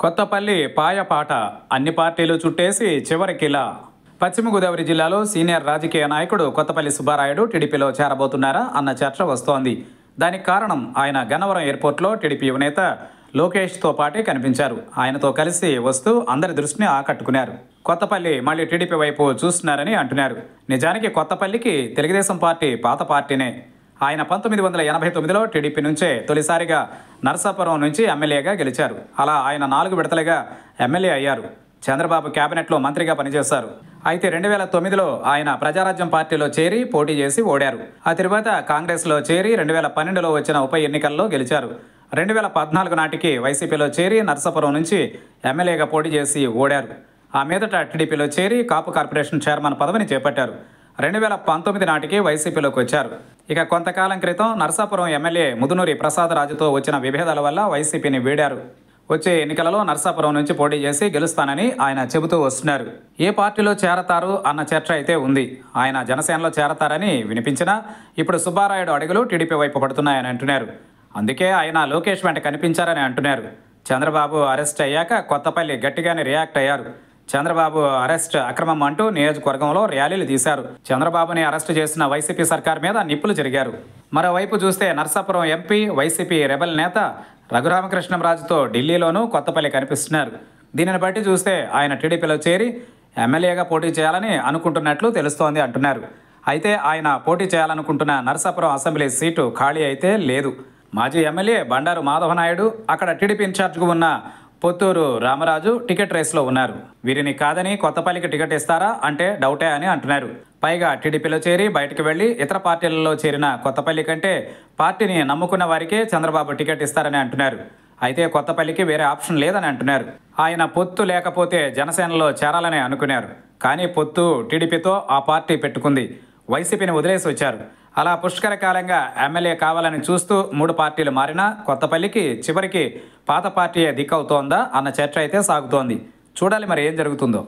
కొత్తపల్లి పాయపాట అన్ని పార్టీలు చుట్టేసి చివరికిలా. పశ్చిమ గోదావరి జిల్లాలో సీనియర్ రాజకీయ నాయకుడు కొత్తపల్లి సుబ్బారాయుడు టీడీపీలో చేరబోతున్నారా అన్న చర్చ వస్తోంది. దానికి కారణం ఆయన గన్నవరం ఎయిర్పోర్ట్లో టీడీపీ యువనేత లోకేష్తో పాటే కనిపించారు. ఆయనతో కలిసి వస్తూ అందరి దృష్టిని ఆకట్టుకున్నారు. కొత్తపల్లి మళ్ళీ టీడీపీ వైపు చూస్తున్నారని అంటున్నారు. నిజానికి కొత్తపల్లికి తెలుగుదేశం పార్టీ పాత పార్టీనే. ఆయన పంతొమ్మిది వందల ఎనభై తొమ్మిదిలో టీడీపీ నుంచే తొలిసారిగా నర్సాపురం నుంచి ఎమ్మెల్యేగా గెలిచారు. అలా ఆయన నాలుగు విడతలుగా ఎమ్మెల్యే అయ్యారు. చంద్రబాబు కేబినెట్లో మంత్రిగా పనిచేశారు. అయితే రెండు వేల తొమ్మిదిలో ఆయన ప్రజారాజ్యం పార్టీలో చేరి పోటీ చేసి ఓడారు. ఆ తర్వాత కాంగ్రెస్లో చేరి రెండు వేల పన్నెండులో వచ్చిన ఉప ఎన్నికల్లో గెలిచారు. రెండు వేల పద్నాలుగు నాటికి వైసీపీలో చేరి నర్సాపురం నుంచి ఎమ్మెల్యేగా పోటీ చేసి ఓడారు. ఆ మీదట టీడీపీలో చేరి కాపు కార్పొరేషన్ చైర్మన్ పదవిని చేపట్టారు. రెండు వేల పంతొమ్మిది నాటికి వైసీపీలోకి వచ్చారు. ఇక కొంతకాలం క్రితం నరసాపురం ఎమ్మెల్యే ముదునూరి ప్రసాదరాజుతో వచ్చిన విభేదాల వల్ల వైసీపీని వీడారు. వచ్చే ఎన్నికలలో నరసాపురం నుంచి పోటీ చేసి గెలుస్తానని ఆయన చెబుతూ వస్తున్నారు. ఏ పార్టీలో చేరతారు అన్న చర్చ అయితే ఉంది. ఆయన జనసేనలో చేరతారని వినిపించినా ఇప్పుడు సుబ్బారాయుడు అడుగులు టీడీపీ వైపు పడుతున్నాయని అంటున్నారు. అందుకే ఆయన లోకేష్ వెంట కనిపించారని అంటున్నారు. చంద్రబాబు అరెస్ట్ అయ్యాక కొత్తపల్లి గట్టిగానే రియాక్ట్ అయ్యారు. చంద్రబాబు అరెస్ట్ అక్రమం అంటూ నియోజకవర్గంలో ర్యాలీలు తీశారు. చంద్రబాబుని అరెస్టు చేసిన వైసీపీ సర్కార్ మీద నిప్పులు జరిగారు. మరోవైపు చూస్తే నర్సాపురం ఎంపీ వైసీపీ రెబల్ నేత రఘురామకృష్ణంరాజుతో ఢిల్లీలోనూ కొత్తపల్లి కనిపిస్తున్నారు. దీనిని బట్టి చూస్తే ఆయన టీడీపీలో చేరి ఎమ్మెల్యేగా పోటీ చేయాలని అనుకుంటున్నట్లు తెలుస్తోంది అంటున్నారు. అయితే ఆయన పోటీ చేయాలనుకుంటున్న నర్సాపురం అసెంబ్లీ సీటు ఖాళీ అయితే లేదు. మాజీ ఎమ్మెల్యే బండారు మాధవనాయుడు అక్కడ టీడీపీ ఇన్ఛార్జ్గా ఉన్న పొత్తూరు రామరాజు టికెట్ రేస్లో ఉన్నారు. వీరిని కాదని కొత్తపల్లికి టికెట్ ఇస్తారా అంటే డౌటే అని అంటున్నారు. పైగా టీడీపీలో చేరి బయటకు వెళ్ళి ఇతర పార్టీలలో చేరిన కొత్తపల్లి కంటే పార్టీని నమ్ముకున్న వారికే చంద్రబాబు టికెట్ ఇస్తారని అంటున్నారు. అయితే కొత్తపల్లికి వేరే ఆప్షన్ లేదని అంటున్నారు. ఆయన పొత్తు లేకపోతే జనసేనలో చేరాలని అనుకున్నారు. కానీ పొత్తు టీడీపీతో ఆ పార్టీ పెట్టుకుంది. వైసీపీని వదిలేసి వచ్చారు. అలా పుష్కర కాలంగా ఎమ్మెల్యే కావాలని చూస్తూ మూడు పార్టీలు మారినా కొత్తపల్లికి చివరికి పాత పార్టీయే దిక్కవుతోందా అన్న చర్చ అయితే సాగుతోంది. చూడాలి మరి ఏం జరుగుతుందో.